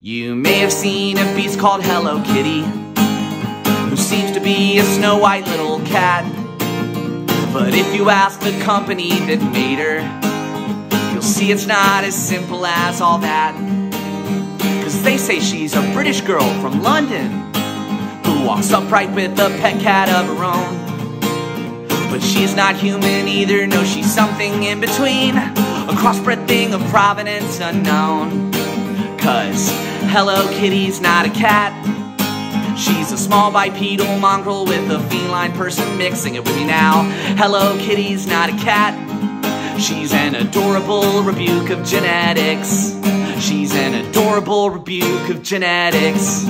You may have seen a beast called Hello Kitty, who seems to be a snow white little cat. But if you ask the company that made her, you'll see it's not as simple as all that. Cause they say she's a British girl from London, who walks upright with a pet cat of her own. But she's not human either, no, she's something in between, a crossbred thing of provenance unknown. Cause Hello Kitty's not a cat. She's a small bipedal mongrel with a feline person mixing it with me now. Hello Kitty's not a cat. She's an adorable rebuke of genetics. She's an adorable rebuke of genetics.